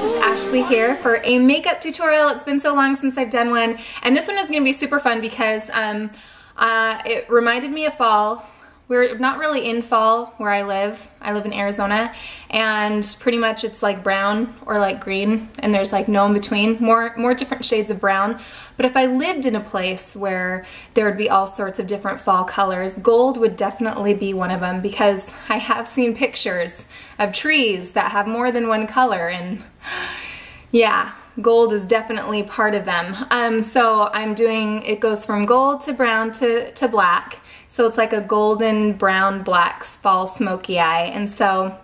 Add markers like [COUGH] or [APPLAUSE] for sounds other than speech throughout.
Ashlie here for a makeup tutorial. It's been so long since I've done one, and this one is gonna be super fun because um, uh, it reminded me of fall. We're not really in fall where I live. I live in Arizona, and pretty much it's like brown or like green, and there's like no in between, more, more different shades of brown. But if I lived in a place where there would be all sorts of different fall colors, gold would definitely be one of them because I have seen pictures of trees that have more than one color and yeah, gold is definitely part of them. Um, so I'm doing, it goes from gold to brown to, to black. So it's like a golden brown black fall smoky eye. And so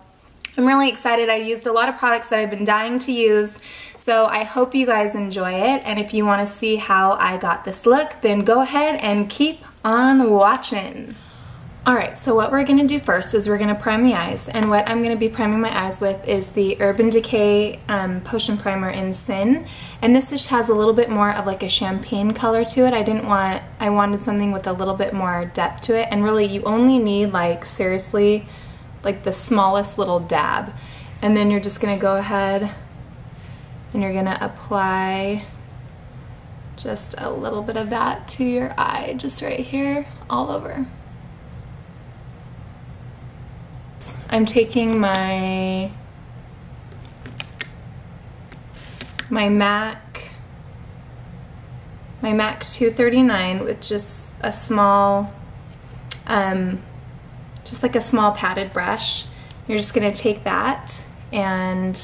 I'm really excited. I used a lot of products that I've been dying to use. So I hope you guys enjoy it. And if you want to see how I got this look, then go ahead and keep on watching. Alright, so what we're going to do first is we're going to prime the eyes, and what I'm going to be priming my eyes with is the Urban Decay um, Potion Primer in Sin, and this just has a little bit more of like a champagne color to it. I didn't want, I wanted something with a little bit more depth to it, and really you only need like, seriously, like the smallest little dab. And then you're just going to go ahead and you're going to apply just a little bit of that to your eye, just right here, all over. I'm taking my my MAC my MAC 239 with just a small um, just like a small padded brush. You're just gonna take that and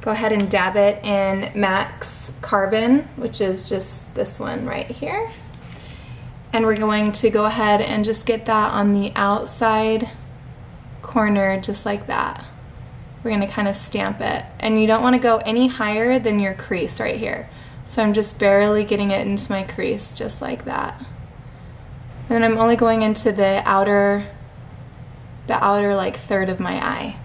go ahead and dab it in MAC's Carbon, which is just this one right here. And we're going to go ahead and just get that on the outside corner just like that. We're gonna kind of stamp it. And you don't wanna go any higher than your crease right here. So I'm just barely getting it into my crease just like that. And then I'm only going into the outer, the outer like third of my eye.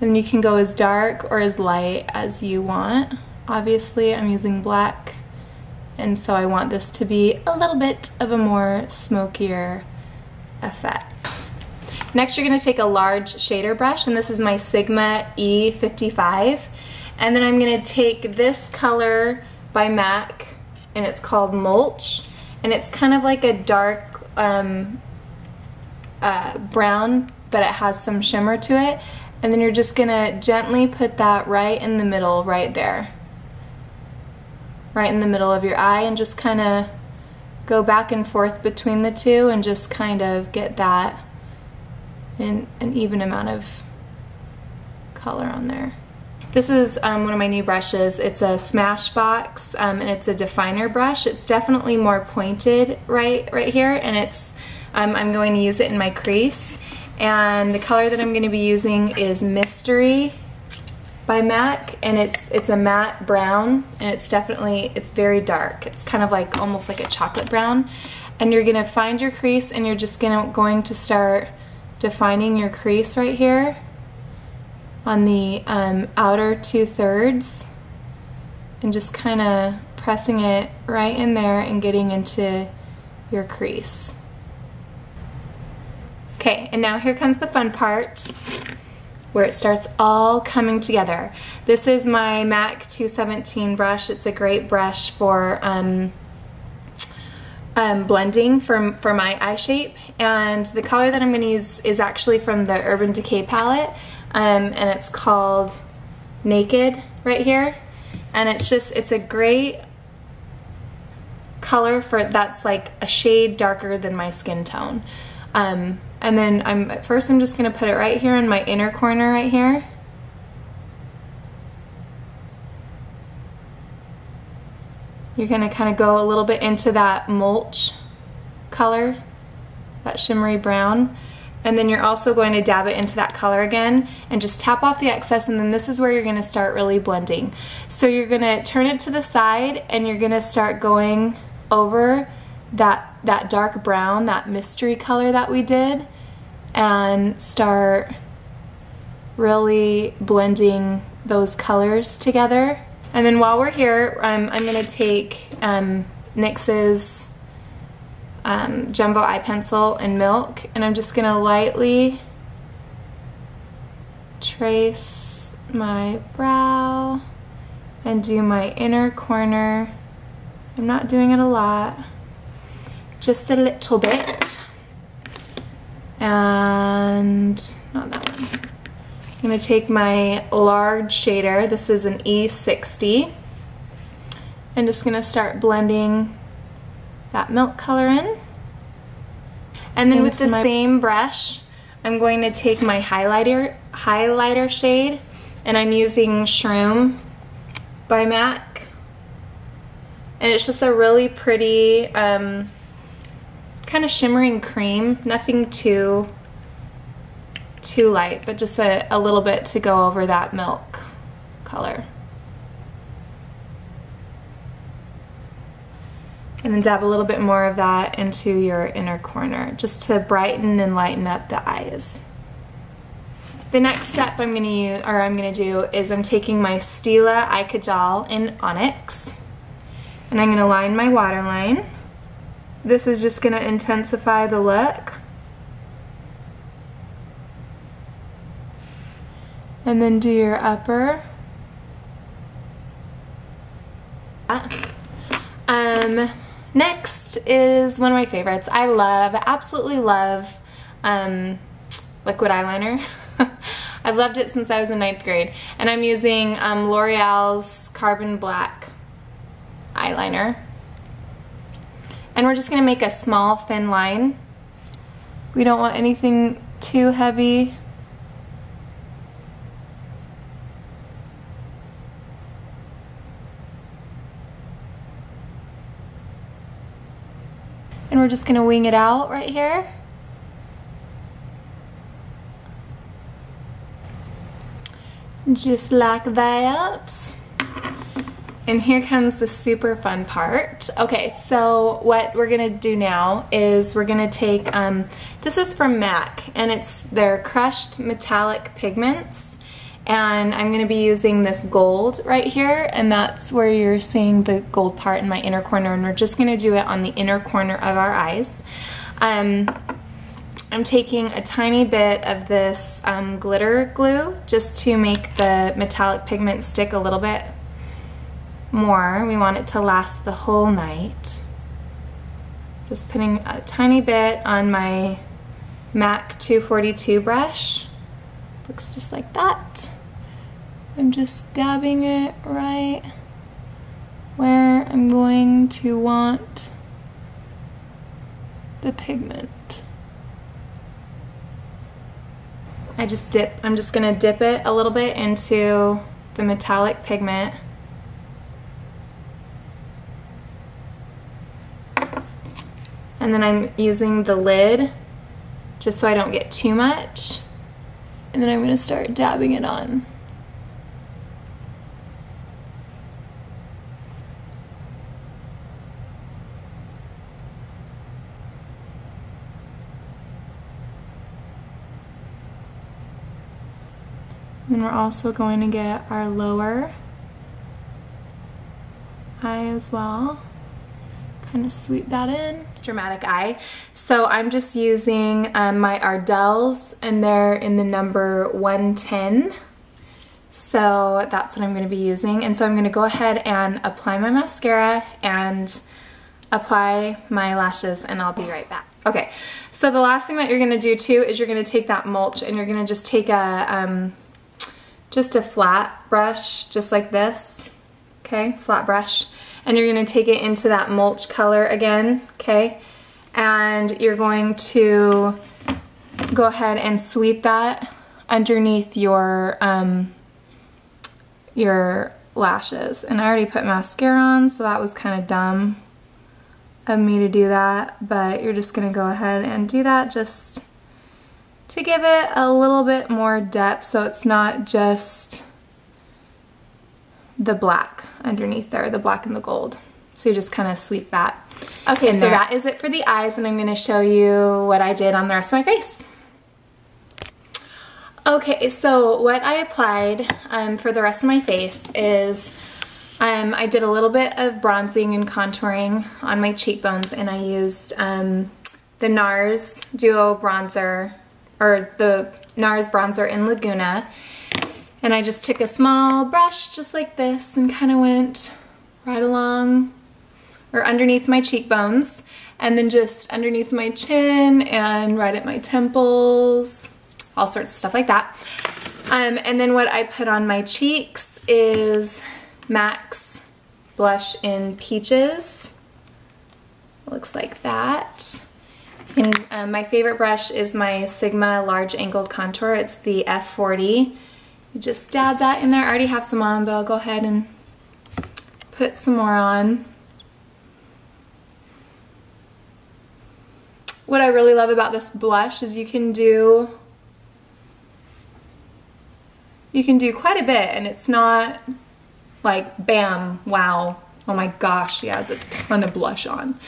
And you can go as dark or as light as you want. Obviously I'm using black and so I want this to be a little bit of a more smokier effect. Next you're going to take a large shader brush and this is my Sigma E55 and then I'm going to take this color by MAC and it's called Mulch. And it's kind of like a dark um, uh, brown but it has some shimmer to it. And then you're just going to gently put that right in the middle right there. Right in the middle of your eye and just kind of go back and forth between the two and just kind of get that an even amount of color on there. This is um, one of my new brushes. It's a Smashbox um, and it's a definer brush. It's definitely more pointed right, right here and it's um, I'm going to use it in my crease. And the color that I'm going to be using is Mystery by MAC and it's it's a matte brown and it's definitely it's very dark it's kind of like almost like a chocolate brown and you're gonna find your crease and you're just gonna going to start defining your crease right here on the um, outer two thirds and just kind of pressing it right in there and getting into your crease. Okay, and now here comes the fun part where it starts all coming together. This is my MAC 217 brush. It's a great brush for um, um, blending for, for my eye shape. And the color that I'm going to use is actually from the Urban Decay palette um, and it's called Naked right here. And it's just it's a great color for that's like a shade darker than my skin tone. Um, and then I'm at first I'm just gonna put it right here in my inner corner right here You're gonna kind of go a little bit into that mulch color, that shimmery brown. And then you're also going to dab it into that color again and just tap off the excess and then this is where you're gonna start really blending. So you're gonna turn it to the side and you're gonna start going over that, that dark brown, that mystery color that we did and start really blending those colors together. And then while we're here, um, I'm gonna take um, NYX's um, Jumbo Eye Pencil in Milk, and I'm just gonna lightly trace my brow and do my inner corner. I'm not doing it a lot, just a little bit. And. I'm gonna take my large shader. This is an E60. I'm just gonna start blending that milk color in. And then with the same brush, I'm going to take my highlighter, highlighter shade and I'm using Shroom by MAC. And it's just a really pretty, um, kind of shimmering cream. Nothing too, too light, but just a, a little bit to go over that milk color. And then dab a little bit more of that into your inner corner, just to brighten and lighten up the eyes. The next step I'm gonna use, or I'm gonna do, is I'm taking my Stila Eye Kajal in Onyx, and I'm gonna line my waterline. This is just gonna intensify the look. And then do your upper. Um, next is one of my favorites. I love, absolutely love um, liquid eyeliner. [LAUGHS] I've loved it since I was in ninth grade. And I'm using um, L'Oreal's Carbon Black eyeliner. And we're just gonna make a small thin line. We don't want anything too heavy. And we're just gonna wing it out right here. Just like that. And here comes the super fun part. Okay, so what we're gonna do now is we're gonna take, um, this is from MAC, and it's their crushed metallic pigments. And I'm gonna be using this gold right here, and that's where you're seeing the gold part in my inner corner, and we're just gonna do it on the inner corner of our eyes. Um, I'm taking a tiny bit of this um, glitter glue just to make the metallic pigment stick a little bit more. We want it to last the whole night. Just putting a tiny bit on my MAC 242 brush. Looks just like that. I'm just dabbing it right where I'm going to want the pigment. I just dip, I'm just gonna dip it a little bit into the metallic pigment. And then I'm using the lid just so I don't get too much. And then I'm gonna start dabbing it on. And we're also going to get our lower eye as well. Kind of sweep that in. Dramatic eye. So I'm just using um, my Ardell's and they're in the number 110. So that's what I'm going to be using. And so I'm going to go ahead and apply my mascara and apply my lashes and I'll be right back. Okay, so the last thing that you're going to do too is you're going to take that mulch and you're going to just take a um, just a flat brush, just like this, okay, flat brush. And you're gonna take it into that mulch color again, okay? And you're going to go ahead and sweep that underneath your, um, your lashes. And I already put mascara on, so that was kind of dumb of me to do that, but you're just gonna go ahead and do that just to give it a little bit more depth so it's not just the black underneath there, the black and the gold. So you just kind of sweep that. Okay, so there. that is it for the eyes and I'm gonna show you what I did on the rest of my face. Okay, so what I applied um, for the rest of my face is um, I did a little bit of bronzing and contouring on my cheekbones and I used um, the NARS Duo Bronzer or the NARS bronzer in Laguna. And I just took a small brush just like this and kind of went right along or underneath my cheekbones and then just underneath my chin and right at my temples, all sorts of stuff like that. Um, and then what I put on my cheeks is MAC's blush in Peaches. looks like that. And um, my favorite brush is my Sigma Large Angled Contour. It's the F40. You just dab that in there. I already have some on, but I'll go ahead and put some more on. What I really love about this blush is you can do you can do quite a bit and it's not like bam, wow, oh my gosh, she has a ton of blush on.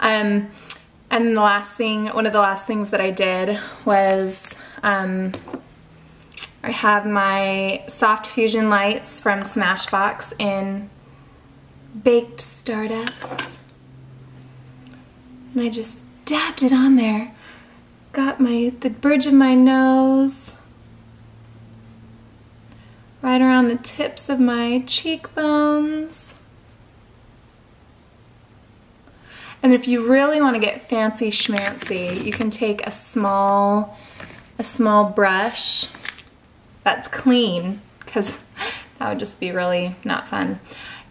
Um, and the last thing, one of the last things that I did was um, I have my Soft Fusion Lights from Smashbox in Baked Stardust. And I just dabbed it on there. Got my the bridge of my nose. Right around the tips of my cheekbones. And if you really want to get fancy schmancy, you can take a small, a small brush that's clean, because [LAUGHS] that would just be really not fun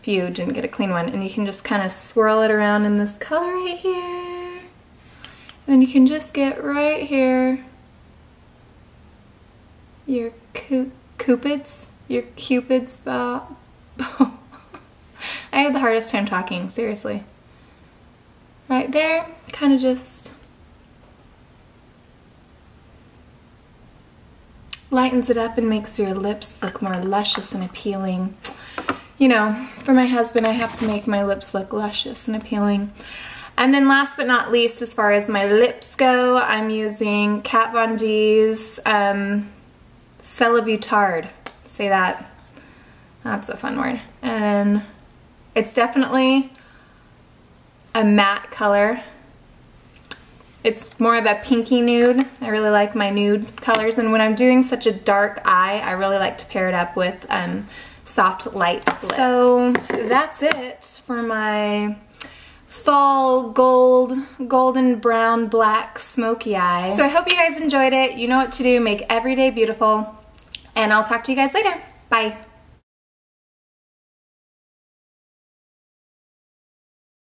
if you didn't get a clean one. And you can just kind of swirl it around in this color right here. And then you can just get right here your cupids, your cupid's bow. [LAUGHS] I have the hardest time talking, seriously. Right there, kind of just lightens it up and makes your lips look more luscious and appealing. You know, for my husband, I have to make my lips look luscious and appealing. And then last but not least, as far as my lips go, I'm using Kat Von D's um, Celebutard. Say that. That's a fun word. And it's definitely a matte color. It's more of a pinky nude. I really like my nude colors and when I'm doing such a dark eye, I really like to pair it up with um, soft light lip. So that's it for my fall gold, golden brown, black smoky eye. So I hope you guys enjoyed it. You know what to do. Make every day beautiful. And I'll talk to you guys later. Bye.